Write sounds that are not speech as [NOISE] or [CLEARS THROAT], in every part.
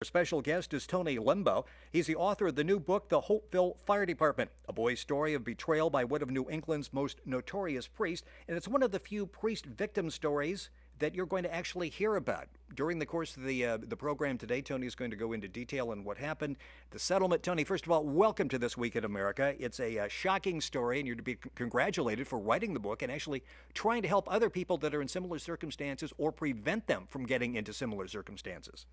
Our special guest is Tony Lembo. He's the author of the new book, The Hopeville Fire Department, a boy's story of betrayal by one of New England's most notorious priests. And it's one of the few priest victim stories that you're going to actually hear about. During the course of the, uh, the program today, Tony is going to go into detail on what happened. The settlement, Tony, first of all, welcome to This Week in America. It's a uh, shocking story, and you're to be congratulated for writing the book and actually trying to help other people that are in similar circumstances or prevent them from getting into similar circumstances.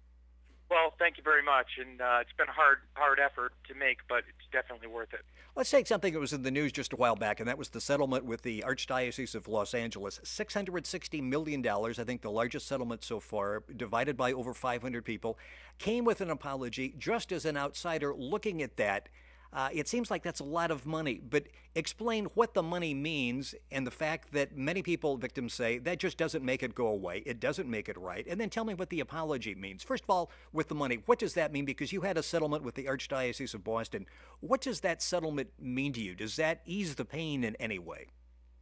Well, thank you very much, and uh, it's been a hard, hard effort to make, but it's definitely worth it. Let's take something that was in the news just a while back, and that was the settlement with the Archdiocese of Los Angeles. $660 million, I think the largest settlement so far, divided by over 500 people, came with an apology. Just as an outsider looking at that, uh, it seems like that's a lot of money, but explain what the money means and the fact that many people, victims say, that just doesn't make it go away. It doesn't make it right. And then tell me what the apology means. First of all, with the money, what does that mean? Because you had a settlement with the Archdiocese of Boston. What does that settlement mean to you? Does that ease the pain in any way?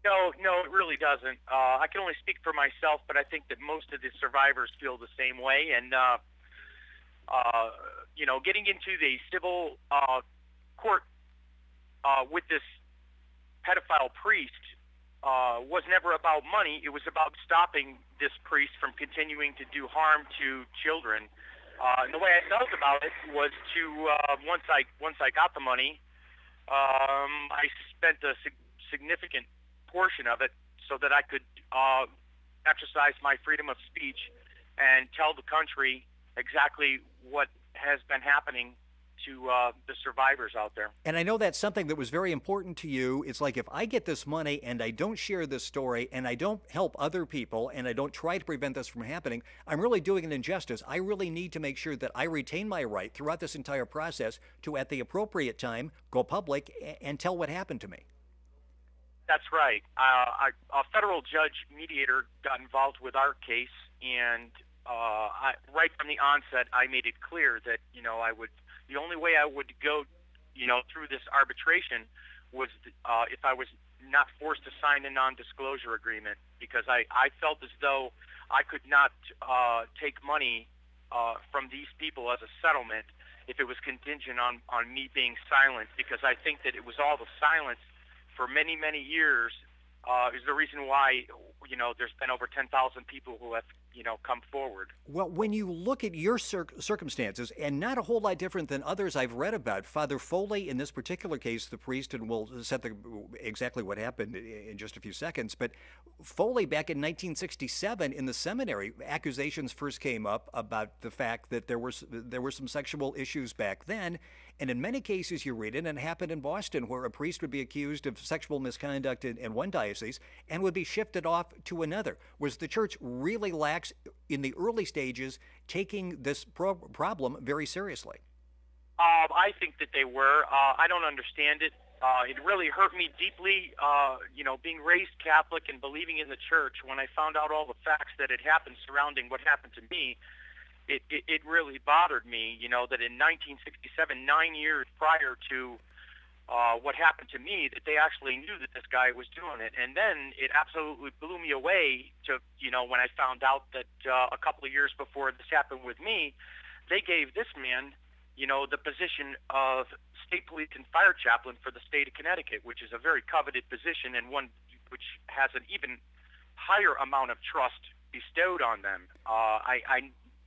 No, no, it really doesn't. Uh, I can only speak for myself, but I think that most of the survivors feel the same way. And, uh, uh, you know, getting into the civil uh, court uh, with this pedophile priest uh, was never about money. It was about stopping this priest from continuing to do harm to children. Uh, and the way I felt about it was to uh, once I once I got the money, um, I spent a sig- significant portion of it so that I could uh, exercise my freedom of speech and tell the country exactly what has been happening to uh, the survivors out there. And I know that's something that was very important to you. It's like if I get this money and I don't share this story and I don't help other people and I don't try to prevent this from happening, I'm really doing an injustice. I really need to make sure that I retain my right throughout this entire process to, at the appropriate time, go public and tell what happened to me. That's right. Uh, a federal judge mediator got involved with our case, and uh, I, right from the onset, I made it clear that you know I would the only way I would go, you know, through this arbitration was uh, if I was not forced to sign a non-disclosure agreement because I, I felt as though I could not uh, take money uh, from these people as a settlement if it was contingent on, on me being silent because I think that it was all the silence for many, many years uh, is the reason why, you know, there's been over 10,000 people who have you know, come forward. Well, when you look at your cir- circumstances, and not a whole lot different than others I've read about, Father Foley, in this particular case, the priest, and we'll set the, exactly what happened in just a few seconds, but Foley, back in 1967 in the seminary, accusations first came up about the fact that there was there were some sexual issues back then, and in many cases, you read it, and it happened in Boston, where a priest would be accused of sexual misconduct in, in one diocese and would be shifted off to another. Was the church really lax in the early stages, taking this pro- problem very seriously? Uh, I think that they were. Uh, I don't understand it. Uh, it really hurt me deeply, uh, you know, being raised Catholic and believing in the church. When I found out all the facts that had happened surrounding what happened to me, it, it, it really bothered me, you know, that in 1967, nine years prior to uh, what happened to me, that they actually knew that this guy was doing it. And then it absolutely blew me away to, you know, when I found out that uh, a couple of years before this happened with me, they gave this man, you know, the position of state police and fire chaplain for the state of Connecticut, which is a very coveted position and one which has an even higher amount of trust bestowed on them. Uh, I, I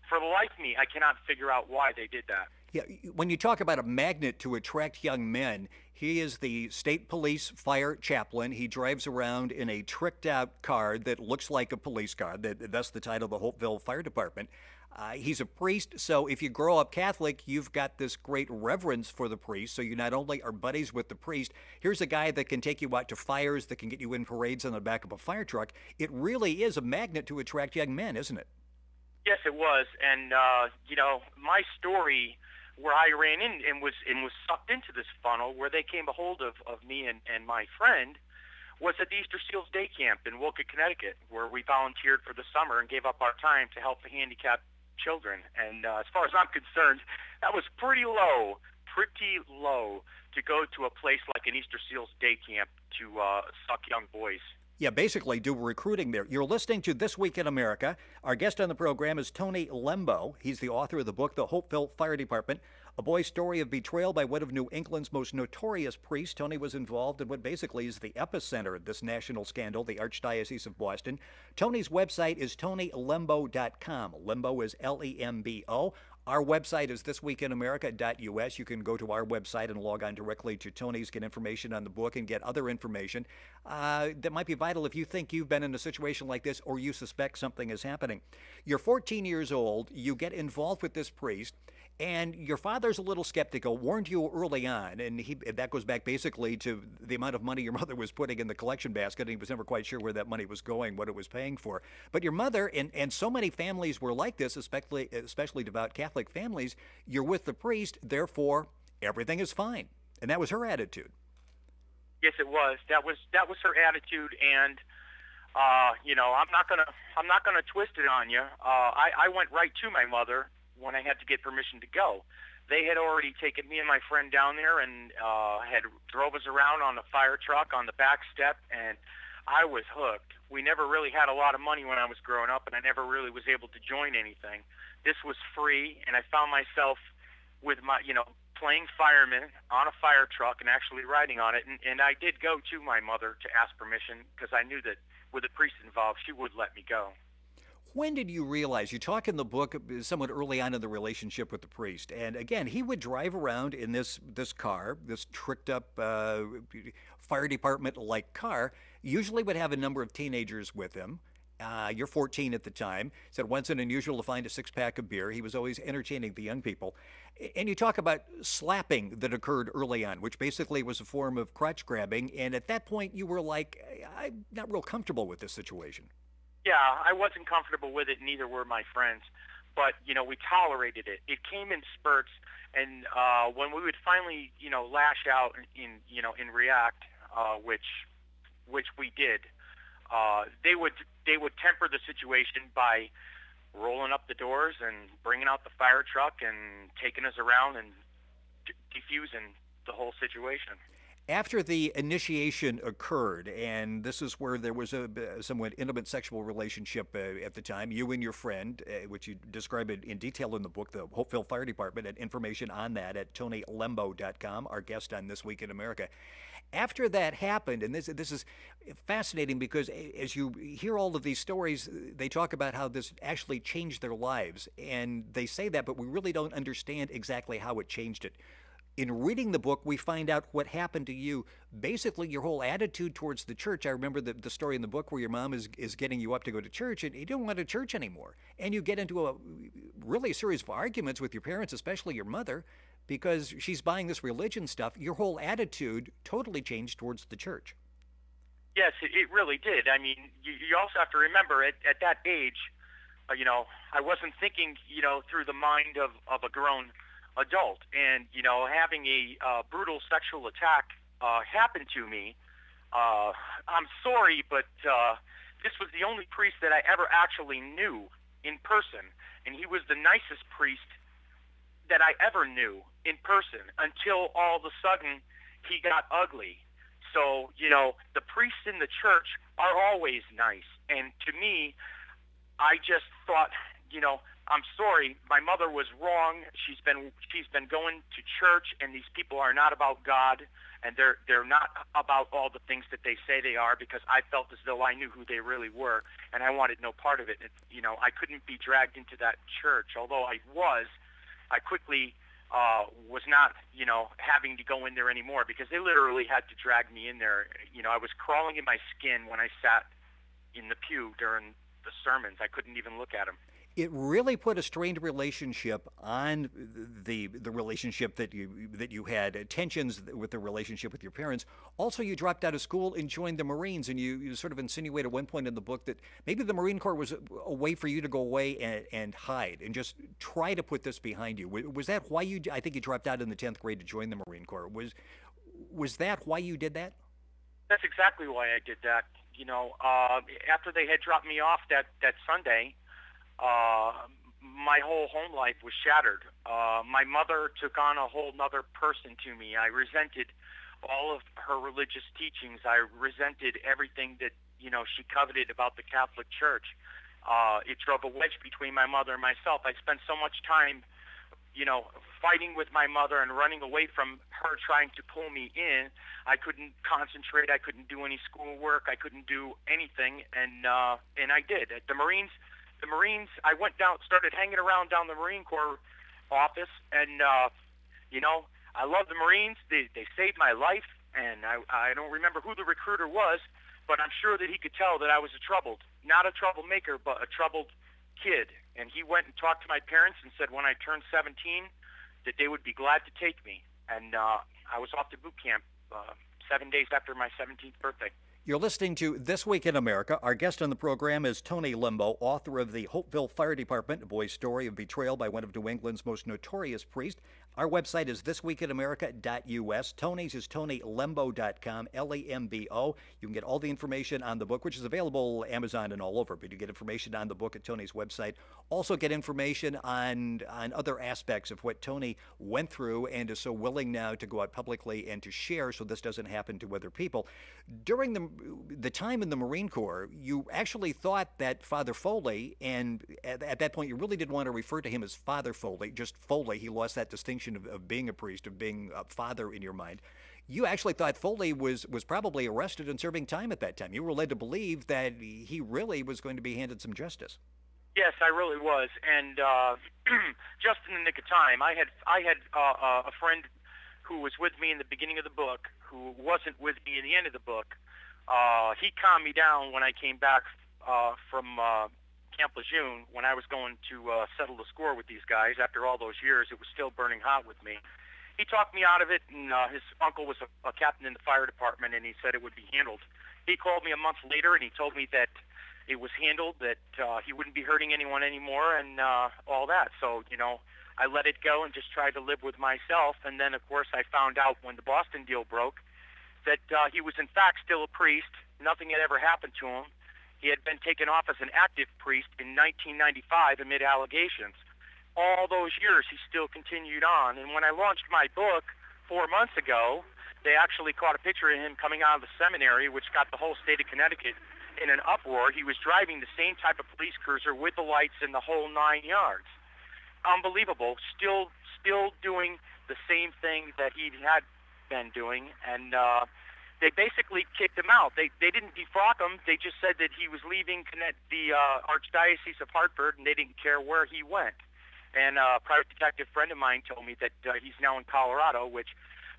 for the life of me, I cannot figure out why they did that. Yeah, when you talk about a magnet to attract young men, he is the state police fire chaplain. He drives around in a tricked out car that looks like a police car. That, that's the title of the Hopeville Fire Department. Uh, he's a priest, so if you grow up Catholic, you've got this great reverence for the priest. So you not only are buddies with the priest, here's a guy that can take you out to fires, that can get you in parades on the back of a fire truck. It really is a magnet to attract young men, isn't it? Yes, it was, and uh, you know, my story where I ran in and was and was sucked into this funnel where they came a hold of, of me and, and my friend was at the Easter Seals Day Camp in Wolcott, Connecticut, where we volunteered for the summer and gave up our time to help the handicapped children. And uh, as far as I'm concerned, that was pretty low, pretty low to go to a place like an Easter Seals Day Camp to uh, suck young boys Yeah, basically do recruiting there. You're listening to This Week in America. Our guest on the program is Tony Lembo. He's the author of the book, The Hopeville Fire Department, a boy's story of betrayal by one of New England's most notorious priests. Tony was involved in what basically is the epicenter of this national scandal, the Archdiocese of Boston. Tony's website is tonylembo.com. Lembo is L E M B O. Our website is thisweekinamerica.us. You can go to our website and log on directly to Tony's, get information on the book, and get other information uh, that might be vital if you think you've been in a situation like this or you suspect something is happening. You're 14 years old, you get involved with this priest. And your father's a little skeptical, warned you early on, and he, that goes back basically to the amount of money your mother was putting in the collection basket, and he was never quite sure where that money was going, what it was paying for. But your mother, and, and so many families were like this, especially, especially devout Catholic families, you're with the priest, therefore everything is fine. And that was her attitude. Yes, it was. That was that was her attitude, and uh, you know, I'm not gonna I'm not gonna twist it on you. Uh, I, I went right to my mother when I had to get permission to go. They had already taken me and my friend down there and uh, had drove us around on the fire truck on the back step, and I was hooked. We never really had a lot of money when I was growing up, and I never really was able to join anything. This was free, and I found myself with my, you know, playing fireman on a fire truck and actually riding on it. And, and I did go to my mother to ask permission because I knew that with a priest involved, she would let me go. When did you realize? You talk in the book uh, somewhat early on in the relationship with the priest, and again, he would drive around in this this car, this tricked up uh, fire department like car. Usually, would have a number of teenagers with him. Uh, you're 14 at the time. Said once an unusual to find a six pack of beer. He was always entertaining the young people. And you talk about slapping that occurred early on, which basically was a form of crotch grabbing. And at that point, you were like, I'm not real comfortable with this situation. Yeah, I wasn't comfortable with it. Neither were my friends. But you know, we tolerated it. It came in spurts, and uh, when we would finally, you know, lash out in, you know, in react, uh, which, which we did, uh, they would they would temper the situation by rolling up the doors and bringing out the fire truck and taking us around and d- defusing the whole situation after the initiation occurred, and this is where there was a, somewhat intimate sexual relationship uh, at the time, you and your friend, uh, which you describe it in detail in the book, the Hopeville Fire Department, and information on that at tonylembo.com, our guest on This Week in America. After that happened, and this this is fascinating because as you hear all of these stories, they talk about how this actually changed their lives, and they say that, but we really don't understand exactly how it changed it in reading the book, we find out what happened to you. Basically, your whole attitude towards the church. I remember the, the story in the book where your mom is, is getting you up to go to church, and you don't want to church anymore. And you get into a really series of arguments with your parents, especially your mother, because she's buying this religion stuff. Your whole attitude totally changed towards the church. Yes, it, really did. I mean, you, also have to remember at, at that age, uh, you know, I wasn't thinking, you know, through the mind of, of a grown adult. And, you know, having a uh, brutal sexual attack uh, happen to me, uh, I'm sorry, but uh, this was the only priest that I ever actually knew in person. And he was the nicest priest that I ever knew in person until all of a sudden he got ugly. So, you know, the priests in the church are always nice. And to me, I just thought, you know, I'm sorry, my mother was wrong. She's been she's been going to church, and these people are not about God, and they're they're not about all the things that they say they are. Because I felt as though I knew who they really were, and I wanted no part of it. it you know, I couldn't be dragged into that church, although I was. I quickly uh, was not, you know, having to go in there anymore because they literally had to drag me in there. You know, I was crawling in my skin when I sat in the pew during the sermons. I couldn't even look at them it really put a strained relationship on the the relationship that you that you had tensions with the relationship with your parents. Also, you dropped out of school and joined the Marines, and you, you sort of insinuate at one point in the book that maybe the Marine Corps was a, a way for you to go away and, and, hide and just try to put this behind you. Was that why you? I think you dropped out in the tenth grade to join the Marine Corps. Was was that why you did that? That's exactly why I did that. You know, uh, after they had dropped me off that that Sunday uh, my whole home life was shattered. Uh, my mother took on a whole other person to me. I resented all of her religious teachings. I resented everything that you know she coveted about the Catholic Church. Uh, it drove a wedge between my mother and myself. I spent so much time, you know, fighting with my mother and running away from her trying to pull me in. I couldn't concentrate. I couldn't do any schoolwork. I couldn't do anything, and uh, and I did. At the Marines, the Marines, I went down, started hanging around down the Marine Corps office, and uh, you know, I love the Marines. They they saved my life, and I I don't remember who the recruiter was, but I'm sure that he could tell that I was a troubled, not a troublemaker, but a troubled kid. And he went and talked to my parents and said when I turned 17 that they would be glad to take me. And uh, I was off to boot camp uh, seven days after my 17th birthday. You're listening to This Week in America. Our guest on the program is Tony Lembo, author of the Hopeville Fire Department, a boy's story of betrayal by one of New England's most notorious priests. Our website is thisweekinamerica.us. Tony's is tonylembo.com, L-E-M-B-O. You can get all the information on the book, which is available Amazon and all over, but you get information on the book at Tony's website. Also get information on, on other aspects of what Tony went through and is so willing now to go out publicly and to share so this doesn't happen to other people. During the, the time in the Marine Corps, you actually thought that Father Foley, and at, at that point you really didn't want to refer to him as Father Foley, just Foley. He lost that distinction of, of being a priest, of being a father in your mind. You actually thought Foley was, was probably arrested and serving time at that time. You were led to believe that he really was going to be handed some justice. Yes, I really was, and uh, [CLEARS THROAT] just in the nick of time. I had I had uh, uh, a friend who was with me in the beginning of the book, who wasn't with me in the end of the book. Uh, he calmed me down when I came back uh, from uh, Camp Lejeune, when I was going to uh, settle the score with these guys after all those years, it was still burning hot with me. He talked me out of it, and uh, his uncle was a, a captain in the fire department, and he said it would be handled. He called me a month later, and he told me that it was handled, that uh, he wouldn't be hurting anyone anymore, and uh, all that. So, you know, I let it go and just tried to live with myself. And then, of course, I found out when the Boston deal broke that uh, he was in fact still a priest. Nothing had ever happened to him. He had been taken off as an active priest in 1995 amid allegations. All those years, he still continued on. And when I launched my book four months ago, they actually caught a picture of him coming out of the seminary, which got the whole state of Connecticut in an uproar. He was driving the same type of police cruiser with the lights in the whole nine yards. Unbelievable. Still, still doing the same thing that he had been doing, and uh, they basically kicked him out. They they didn't defrock him. They just said that he was leaving connect the uh, Archdiocese of Hartford, and they didn't care where he went. And uh, a private detective friend of mine told me that uh, he's now in Colorado, which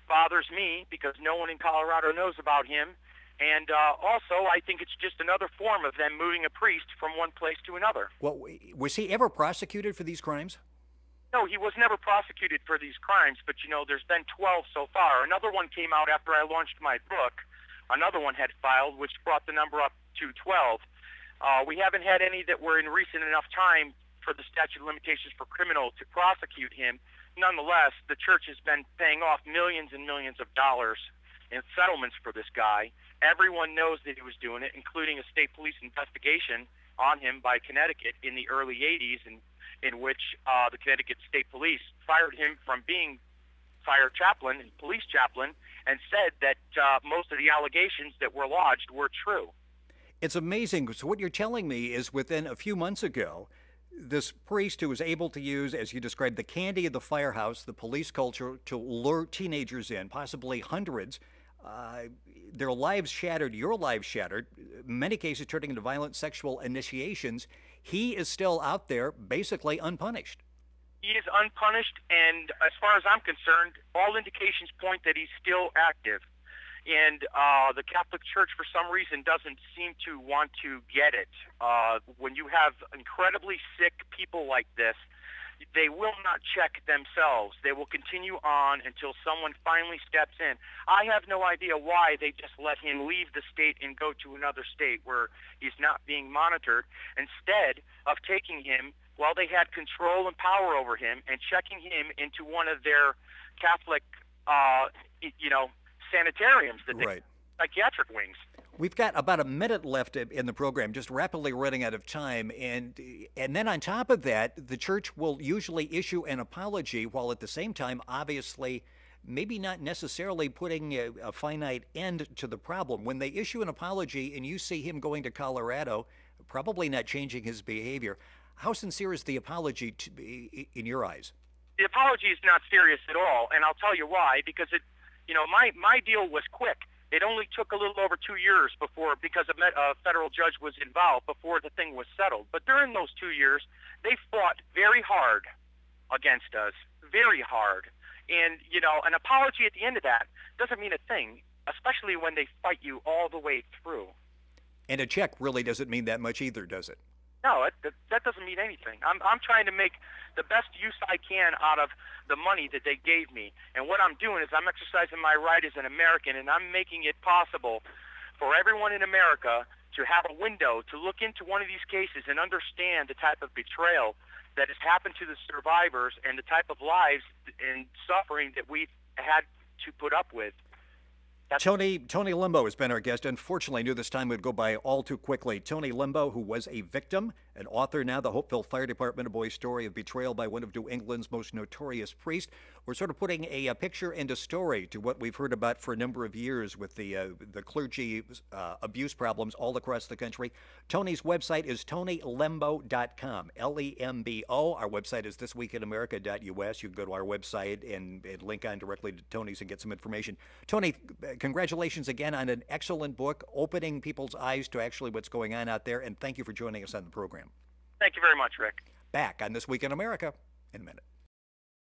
bothers me because no one in Colorado knows about him. And uh, also, I think it's just another form of them moving a priest from one place to another. Well, was he ever prosecuted for these crimes? No, he was never prosecuted for these crimes, but you know, there's been 12 so far. Another one came out after I launched my book. Another one had filed, which brought the number up to 12. Uh, we haven't had any that were in recent enough time for the statute of limitations for criminal to prosecute him. Nonetheless, the church has been paying off millions and millions of dollars in settlements for this guy. Everyone knows that he was doing it, including a state police investigation on him by Connecticut in the early 80s, and in which uh, the Connecticut State Police fired him from being fire chaplain and police chaplain and said that uh, most of the allegations that were lodged were true. It's amazing. So, what you're telling me is within a few months ago, this priest who was able to use, as you described, the candy of the firehouse, the police culture, to lure teenagers in, possibly hundreds, uh, their lives shattered, your lives shattered, many cases turning into violent sexual initiations he is still out there basically unpunished. He is unpunished, and as far as I'm concerned, all indications point that he's still active. And uh, the Catholic Church, for some reason, doesn't seem to want to get it. Uh, when you have incredibly sick people like this, they will not check themselves. They will continue on until someone finally steps in. I have no idea why they just let him leave the state and go to another state where he's not being monitored instead of taking him while they had control and power over him and checking him into one of their Catholic, uh, you know, sanitariums that they, right. psychiatric wings. We've got about a minute left in the program, just rapidly running out of time, and and then on top of that, the church will usually issue an apology, while at the same time, obviously, maybe not necessarily putting a, a finite end to the problem. When they issue an apology and you see him going to Colorado, probably not changing his behavior, how sincere is the apology to be in your eyes? The apology is not serious at all, and I'll tell you why. Because it, you know, my my deal was quick. It only took a little over two years before, because a, a federal judge was involved, before the thing was settled. But during those two years, they fought very hard against us, very hard. And, you know, an apology at the end of that doesn't mean a thing, especially when they fight you all the way through. And a check really doesn't mean that much either, does it? No, it, that, that doesn't mean anything. I'm, I'm trying to make the best use I can out of the money that they gave me. And what I'm doing is I'm exercising my right as an American, and I'm making it possible for everyone in America to have a window to look into one of these cases and understand the type of betrayal that has happened to the survivors and the type of lives and suffering that we've had to put up with. Tony Tony Lembo has been our guest. Unfortunately, I knew this time would go by all too quickly. Tony Lembo, who was a victim, an author now, the Hopeville Fire Department, a boy's story of betrayal by one of New England's most notorious priests. We're sort of putting a, a picture and a story to what we've heard about for a number of years with the uh, the clergy uh, abuse problems all across the country. Tony's website is tonylembo.com, L-E-M-B-O. Our website is thisweekinamerica.us. You can go to our website and, and link on directly to Tony's and get some information. Tony, congratulations again on an excellent book, opening people's eyes to actually what's going on out there, and thank you for joining us on the program. Thank you very much, Rick. Back on This Week in America in a minute.